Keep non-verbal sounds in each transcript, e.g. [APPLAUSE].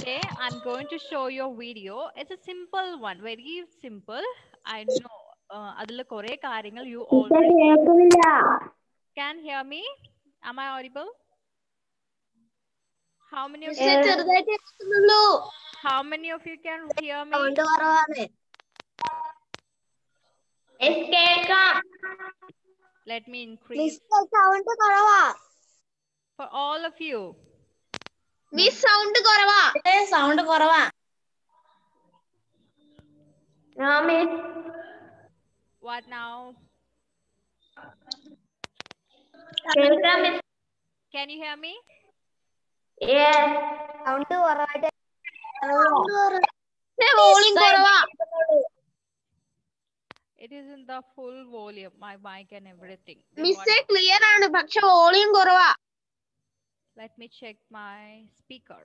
Today I'm going to show you a video. It's a simple one, very simple. I know. Uh, അതിൽ കുറെ കാര്യങ്ങൾ you already കേൾക്കുന്നില്ല can hear me. Am I audible? How many of മിസ്സേ, you, ചെറുതായിട്ട് കേൾക്കുന്നുള്ളൂ how many of you can hear me? Sound കുറവാണ് കേൾക്കാം Let me increase sound കുറവാ for all of you. Miss sound കുറവാ സൗണ്ട് കുറവാ What now? കേൾക്കാം miss Can you hear me? Sound കുറവായിട്ട് volume കുറവാ It is in the full volume, my mic and everything. Then മിസ്സേ what- clear ആണ് പക്ഷെ volume കുറവാ Let me check my speaker.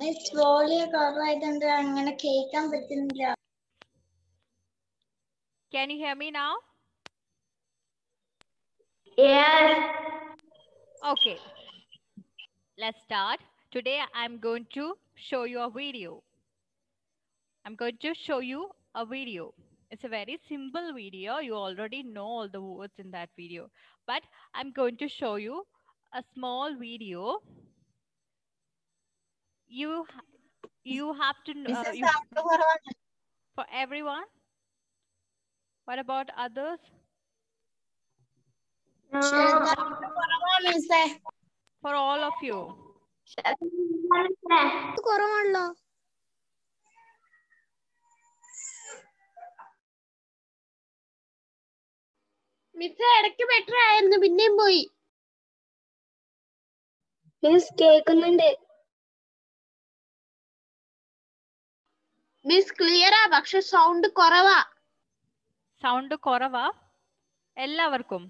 Miss volume കുറവായതുകൊണ്ട് അങ്ങനെ കേൾക്കാൻ പറ്റുന്നില്ല Can you hear me now? Okay. Let's start. Today I'm going to show you a video. I'm going to show you a video. It's a very simple video. You already know all the words in that video. But I'm going to show you a small video. You you have to know uh, for everyone. What about others? For all of you. Miss ഇടയ്ക്ക് better ആയിരുന്നു പിന്നെയും പോയി. Miss കേൾക്കുന്നുണ്ട് miss ക്ലിയറാ പക്ഷെ sound കുറവാ. Sound കുറവാ. എല്ലാവർക്കും.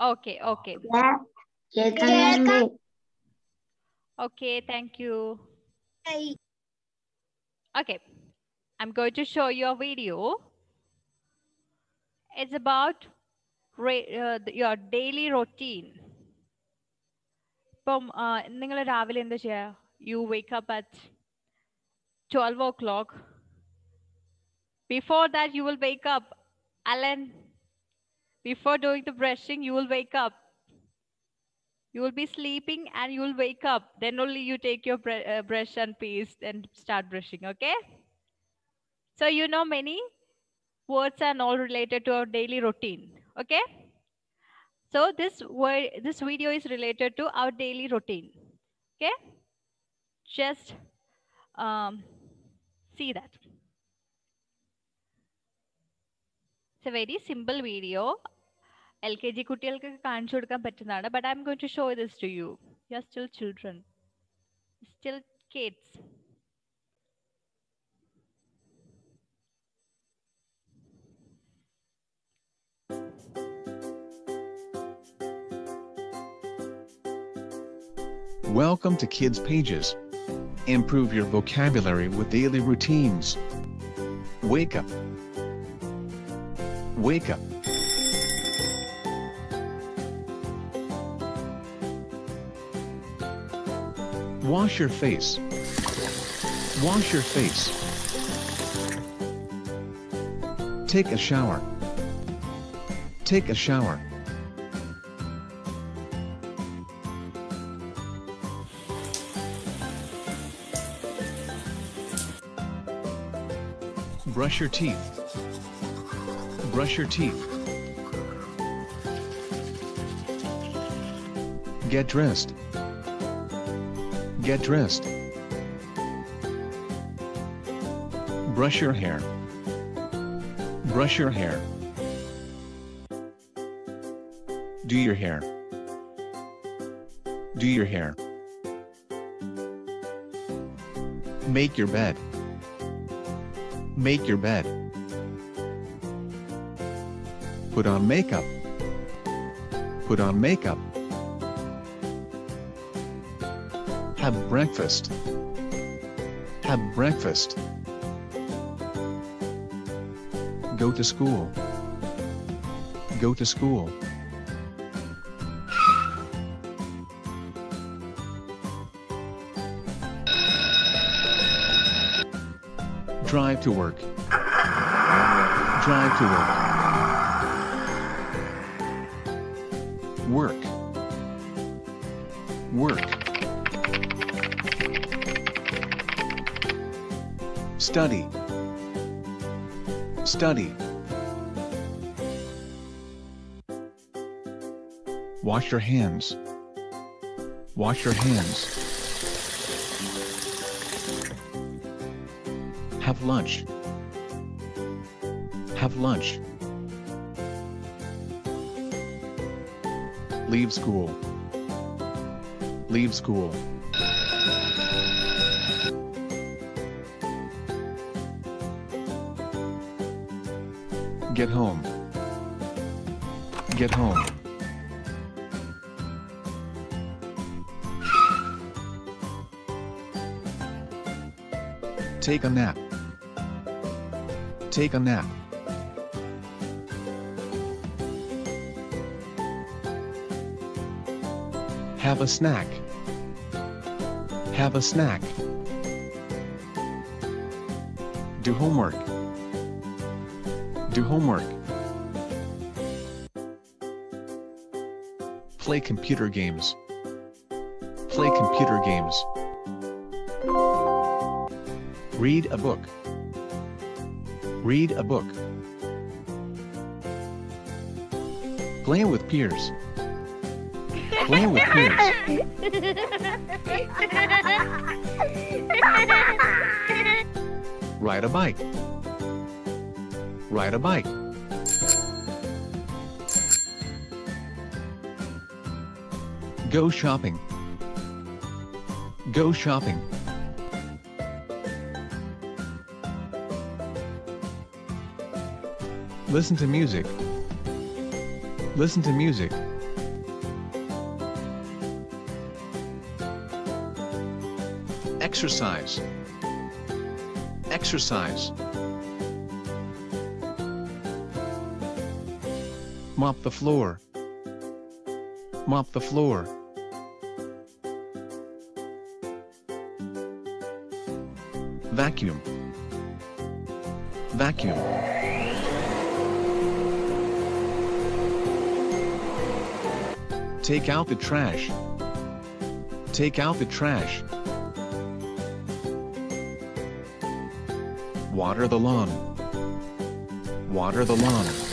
Okay okay. Thank you Okay, I'm going to show you a video. It's about ra- uh, the- your daily routine. ഇപ്പം നിങ്ങൾ രാവിലെ എന്താ ചെയ്യുക U wake up at twelve oh clock before that you will wake up Allen before doing the brushing you will wake up you will be sleeping and you will wake up. Then only you take your uh, brush and paste and start brushing okay? So you know many words are all related to our daily routine okay? So this word this video is related to our daily routine okay? Just um, see that. It's a very simple video L K G കുട്ടികൾക്കൊക്കെ കാണിച്ചു കൊടുക്കാൻ പറ്റുന്നതാണ് but I'm going to show this to you you are still children still kids Welcome to Kids Pages. Improve your vocabulary with daily routines. Wake up. Wake up. Wash your face. Wash your face. Take a shower. Take a shower. Brush your teeth. Brush your teeth. Get dressed. Get dressed. Brush your hair. Brush your hair. Do your hair. Do your hair. Make your bed. Make your bed. Put on makeup. Put on makeup. Have breakfast. Have breakfast. Go to school. Go to school. Drive to work. Drive to work. Work. Work. Study. Study. Wash your hands. Wash your hands. Have lunch. Have lunch. Leave school. Leave school. Get home. Get home. Take a nap. Take a nap. Have a snack. Have a snack. Do homework. Do homework. Play computer games. Play computer games. Read a book. Read a book. Play with peers. Play with peers. [LAUGHS] Ride a bike. Ride a bike. Go shopping. Go shopping. Listen to music. Listen to music. Exercise. Exercise. Mop the floor. Mop the floor. Vacuum. Vacuum. Take out the trash. Take out the trash. Water the lawn. Water the lawn.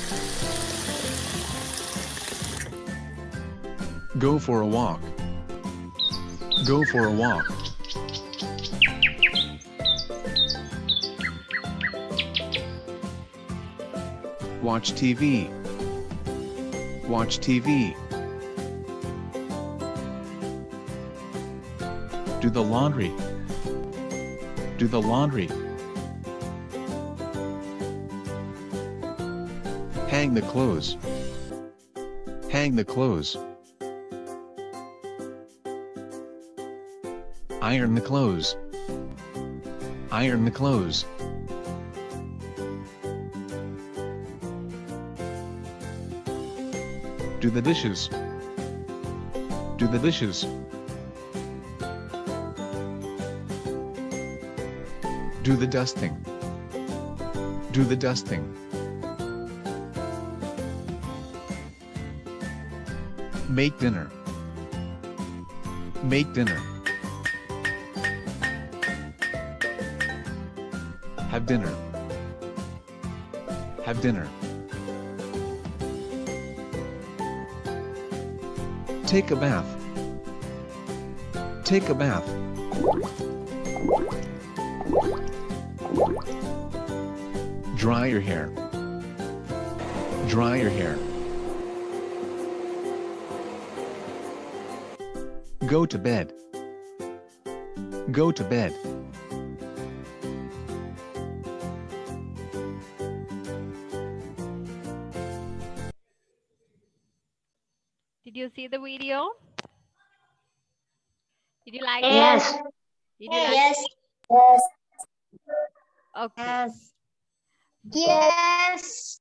Go for a walk. Go for a walk. Watch TV. Watch TV. Do the laundry. Do the laundry. Hang the clothes. Hang the clothes. Iron the clothes. Iron the clothes. Do the dishes. Do the dishes. Do the dusting. Do the dusting. Make dinner. Make dinner. Dinner. Have dinner. Take a bath. Take a bath. Dry your hair. Dry your hair. Go to bed. Go to bed.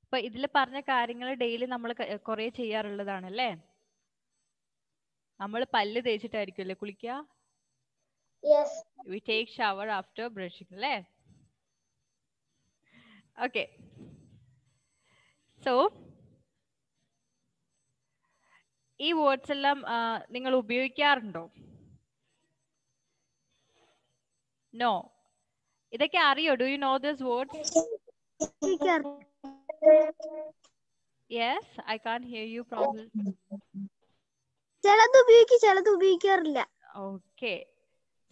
അപ്പൊ ഇതിൽ പറഞ്ഞ കാര്യങ്ങൾ daily നമ്മൾ കുറെ ചെയ്യാറുള്ളതാണ് അല്ലേ നമ്മൾ പല്ല് തേച്ചിട്ടായിരിക്കും അല്ലേ കുളിക്കുക Yes. We take shower after brushing അല്ലേ ഓക്കെ സോ ഈ വേർഡ്സ് എല്ലാം നിങ്ങൾ ഉപയോഗിക്കാറുണ്ടോ? നോ ഇതൊക്കെ അറിയോ? Do you know this words Teacher. Yes, I can't hear you properly. ചിലത് ഉപയോഗിക്കും ചിലത് ഉപയോഗിക്കാറില്ല. Okay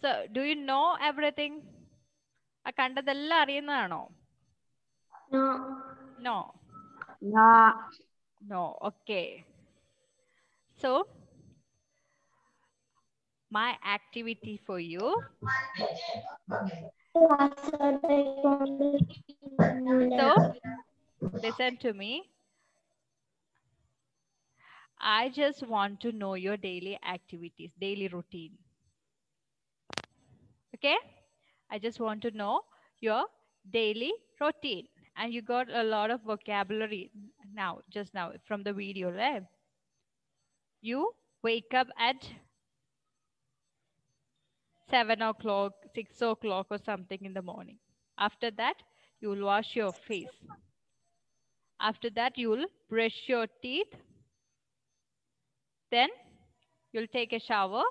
so do you know everything ആ കണ്ടതെല്ലാം അറിയുന്നതാണോ? No no okay so my activity for you So, listen to me. I just want to know your daily activities, daily routine. Okay? I just want to know your daily routine. And you got a lot of vocabulary now, just now from the video, right? You wake up at seven o'clock, six o'clock, or something in the morning. After that, you will wash your face. After that, you will brush your teeth. Then you'll take a shower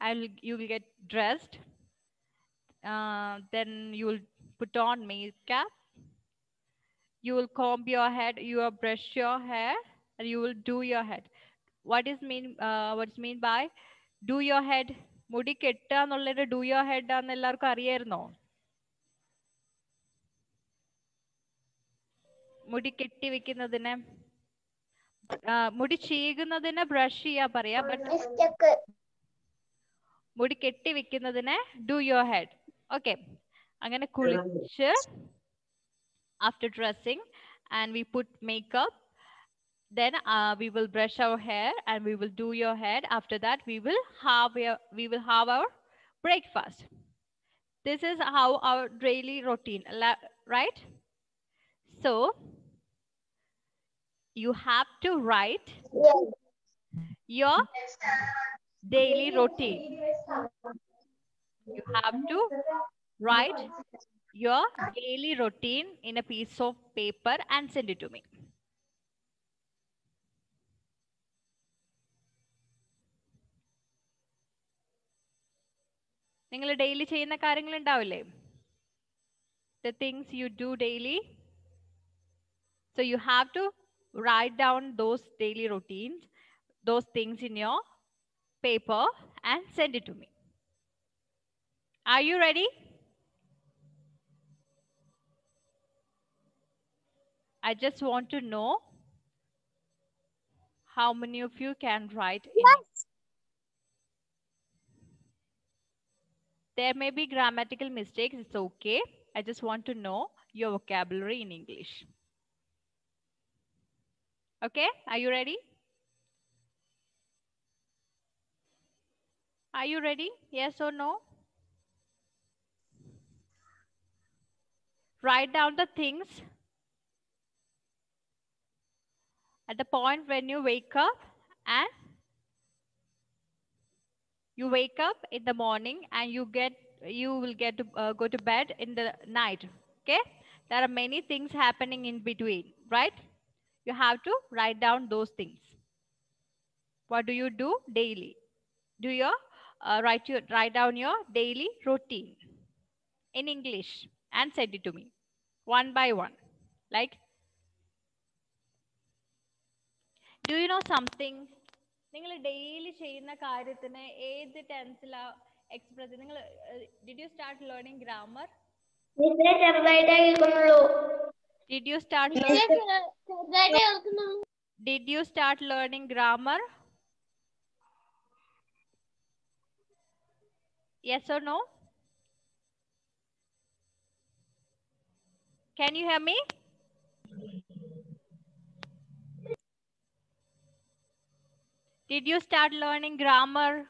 and you will get dressed. Uh, then you will put on makeup. You will comb your head. You will brush your hair, and you will do your head. What is mean? Uh, what is mean by do your head? മുടി കെട്ടുക എന്നുള്ളത് do your head ആണെന്ന് എല്ലാവർക്കും അറിയായിരുന്നോ? മുടി കെട്ടി വെക്കുന്നതിന്. മുടി ചീകുന്നതിന് brush ചെയ്യാ പറയാ ബട്ട് മുടി കെട്ടി വെക്കുന്നതിന് ഡു യുവർ ഹെഡ് ഓക്കെ അങ്ങനെ കുളിച്ച് after dressing and we put makeup. Then uh, we will brush our hair and we will do your head after that we will have your, we will have our breakfast. This is how our daily routine right? So you have to write your daily routine. You have to write your daily routine in a piece of paper and send it to me. നിങ്ങൾ daily ചെയ്യുന്ന കാര്യങ്ങൾ ഉണ്ടാവില്ലേ the things you do daily so you have to write down those daily routines those things in your paper and send it to me are you ready I just want to know how many of you can write. In There may be grammatical mistakes. It's okay. I just want to know your vocabulary in English. Okay, are you ready? Are you ready? Yes or no? Write down the things at the point when you wake up and you wake up in the morning and you get you will get to uh, go to bed in the night okay? There are many things happening in between right? You have to write down those things. What do you do daily? Do your uh, write your write down your daily routine in english and send it to me one by one. Like do you know something? നിങ്ങൾ daily ചെയ്യുന്ന കാര്യത്തിന് ഏത് ടെൻസിലാ express നിങ്ങൾ did you start learning grammar did you start did you start learning grammar yes or no Can you hear me? Did you start learning grammar?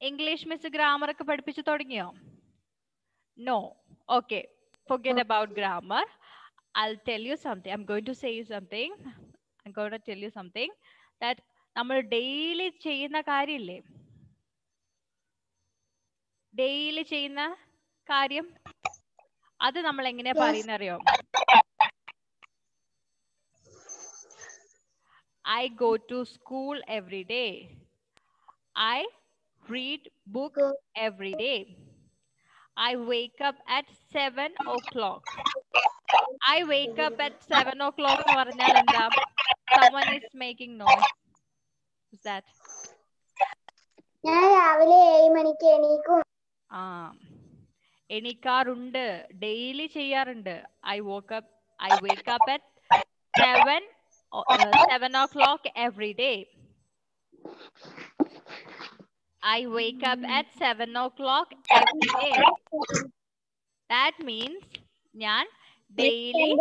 English Miss Grammar ഒക്കെ പഠിപ്പിച്ചു തുടങ്ങിയോ No. Okay. Forget about grammar. I'll tell you something. I'm going to say you something. I'm going to tell you something that നമ്മൾ daily ചെയ്യുന്ന കാര്യമില്ലേ daily ചെയ്യുന്ന കാര്യം അത് നമ്മൾ എങ്ങനെയാ Yes. I go to school every day. I read book every day. I wake up at 7 o'clock. I wake up at 7 o'clock someone is making noise. Is that? ഞാൻ രാവിലെ 7 മണിക്ക് എണീക്കും. ആ എണീക്കാറുണ്ട് ഡെയിലി ചെയ്യാറുണ്ട് I woke up I wake up at 7 Oh, uh, 7 o'clock every day. I wake up at 7 o'clock every day. That means Nyan daily.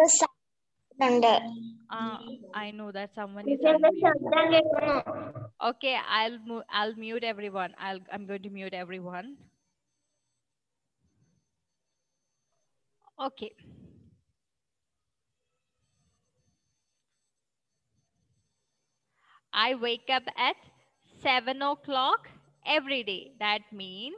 Uh, I know that someone is. Okay, I'll I'll mute everyone. I'll I'm going to mute everyone. Okay. I wake up at seven o'clock every day. That means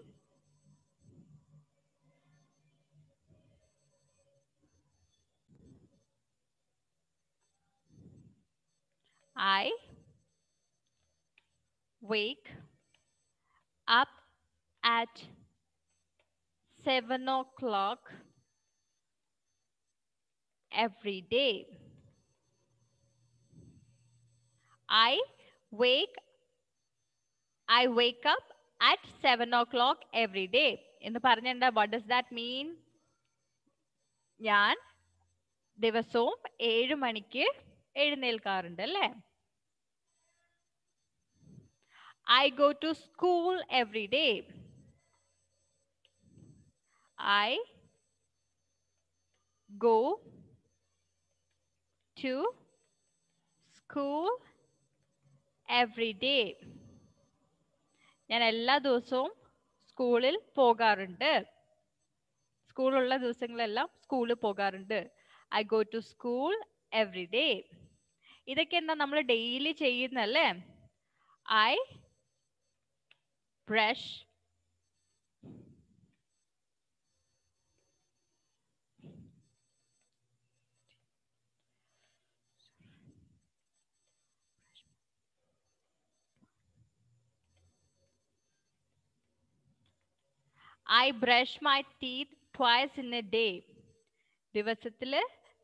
I wake up at seven o'clock every day. I wake I wake up at seven o'clock every day. എന്ന് പറഞ്ഞിട്ടുണ്ട what does that mean? ഞാൻ ദിവസവും ഏഴ് മണിക്ക് എഴുന്നേൽക്കാറുണ്ട് അല്ലേ I go to school every day. I go to school every day. ഞാൻ എല്ലാ ദിവസവും സ്കൂളിൽ പോകാറുണ്ട്. സ്കൂളുള്ള ദിവസങ്ങളെല്ലാം സ്കൂളിൽ പോകാറുണ്ട്. I go to school every day ഇതൊക്കെ എന്താ നമ്മൾ daily ചെയ്യുന്നല്ലേ I brush I brush my teeth twice in a day ദിവസത്തിൽ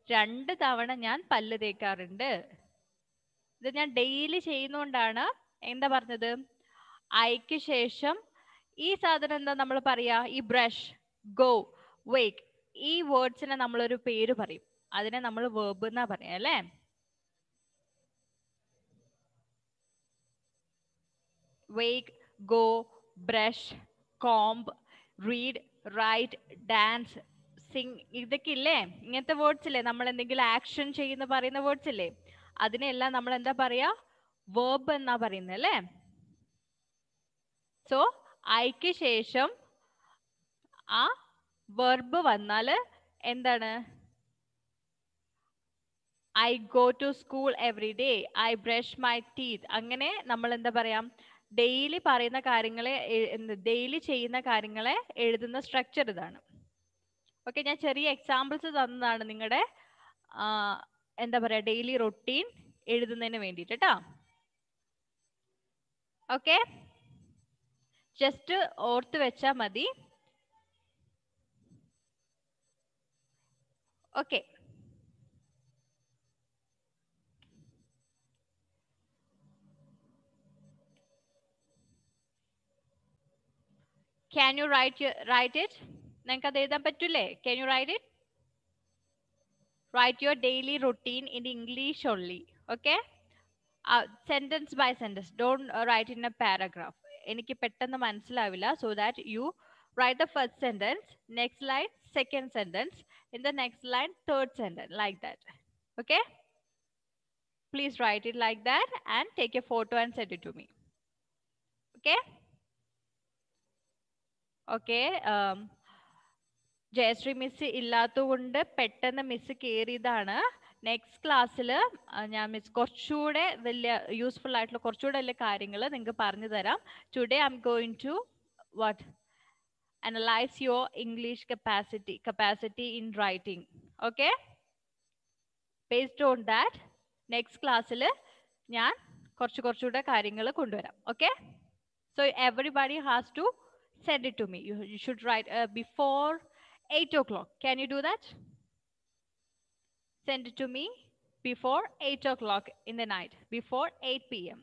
രണ്ട് തവണ ഞാൻ പല്ല് തേക്കാറുണ്ട്. ഇത് ഞാൻ ഡെയിലി ചെയ്യുന്നോണ്ടാണ്. എന്താ പറഞ്ഞത്? ഐക്ക് ശേഷം ഈ സാധനം എന്താ നമ്മൾ പറയാ? ഈ ബ്രഷ് ഗോ വേക്ക് ഈ വേർഡ്സിനെ നമ്മളൊരു പേര് പറയും. അതിനെ നമ്മൾ വേർബ് എന്നാ പറയാ അല്ലേ? Wake go brush comb read write dance sing ഇതൊക്കെ ഇല്ലേ ഇങ്ങനത്തെ വേർഡ്സ് ഇല്ലേ? നമ്മൾ എന്തെങ്കിലും ആക്ഷൻ ചെയ്യുന്ന പറയുന്ന വേർഡ്സ് ഇല്ലേ? അതിനെല്ലാം നമ്മൾ എന്താ പറയാ? വേർബ് എന്നാ പറയുന്നത് അല്ലേ? സോ ഐക്ക് ശേഷം ആ വെർബ് വന്നാൽ എന്താണ്? I go to school every day I brush my teeth അങ്ങനെ നമ്മൾ എന്താ പറയാ? ഡെയിലി പറയുന്ന കാര്യങ്ങളെ ഡെയിലി ചെയ്യുന്ന കാര്യങ്ങളെ എഴുതുന്ന സ്ട്രക്ചർ ഇതാണ്. ഓക്കെ ഞാൻ ചെറിയ എക്സാമ്പിൾസ് തന്നതാണ് നിങ്ങളുടെ എന്താ പറയാ ഡെയിലി റൊട്ടീൻ എഴുതുന്നതിന് വേണ്ടിയിട്ട് കേട്ടോ ഓക്കെ ജസ്റ്റ് ഓർത്ത് വെച്ചാൽ മതി. Okay can you right right it നിങ്ങൾക്ക് അത് എഴുതാൻ പറ്റൂലേ can you write it write your daily routine in English only okay sentence by sentence don't write in a paragraph എനിക്ക് പെട്ടെന്ന് മനസ്സിലാവില്ല so that you write the first sentence next line second sentence in the next line third sentence like that okay please write it like that and take a photo and send it to me okay um, Jayashree miss ഇല്ലാത്തതുകൊണ്ട് പെട്ടെന്ന് miss കയറിയതാണ് next ക്ലാസ്സിൽ ഞാൻ miss കുറച്ചുകൂടെ വലിയ useful ആയിട്ടുള്ള കുറച്ചുകൂടെ വലിയ കാര്യങ്ങൾ നിങ്ങൾക്ക് പറഞ്ഞു തരാം. Today I am going to what analyse your English capacity capacity in writing okay based on that next ക്ലാസ്സിൽ ഞാൻ കുറച്ച് കുറച്ചുകൂടെ കാര്യങ്ങൾ കൊണ്ടുവരാം. Okay so everybody has to send it to me you should write before eight oh clock can you do that send it to me before 8 o'clock in the night, before 8 p.m.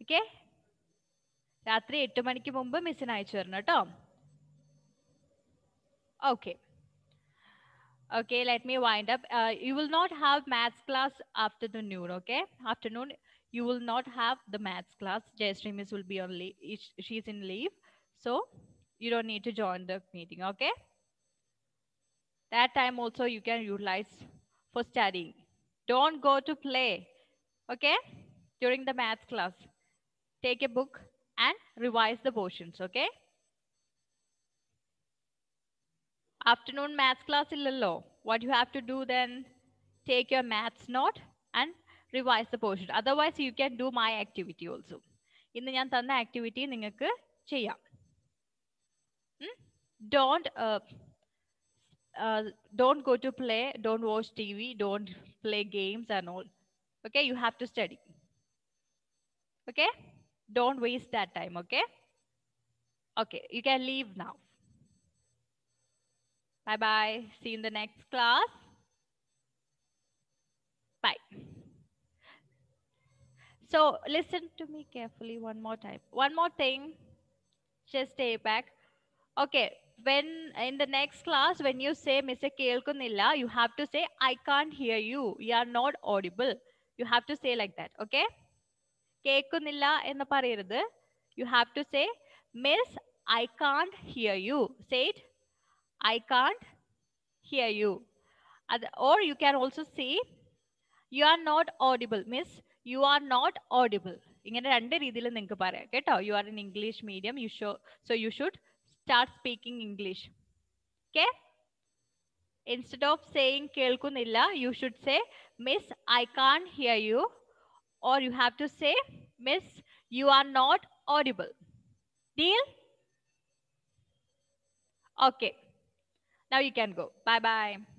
Okay? രാത്രി എട്ട് മണിക്ക് മുമ്പ് മിസ്സിന് അയച്ചു തരണം കേട്ടോ okay okay let me wind up you will not have maths class after the noon okay afternoon you will not have the maths class. Jayashree Miss will be on leave. She's in leave. So you don't need to join the meeting. Okay. That time also you can utilize for studying. Don't go to play. Okay. During the maths class. Take a book and revise the portions. Okay. Afternoon maths class illalo. What you have to do then, take your maths note and revise the portion. Otherwise, you can do my activity also. ഇന്ന് ഞാൻ തന്ന activity നിങ്ങൾക്ക് ചെയ്യാം don't uh, uh, don't go to play, don't watch TV, don't play games and all. Okay, you have to study. Okay, don't waste that time. Okay, okay, you can leave now. Bye bye. See you in the next class. Bye. So listen to me carefully one more time. One more thing. Just stay back. Okay, when in the next class when you say miss കേൾക്കുന്നില്ല you have to say I can't hear you you are not audible you have to say like that okay കേൾക്കുന്നില്ല എന്ന് പറയരുത്. You have to say miss I can't hear you said I can't hear you അത് or you can also say you are not audible miss you are not audible ഇങ്ങനെ രണ്ട് രീതിയിൽ നിങ്ങൾക്ക് പറയാം. കേട്ടോ? You are in English medium you show so you should start speaking English. Okay? Instead of saying kelkunilla, you should say, Miss, I can't hear you. Or you have to say, Miss, you are not audible. Deal? Okay. Now you can go. Bye-bye.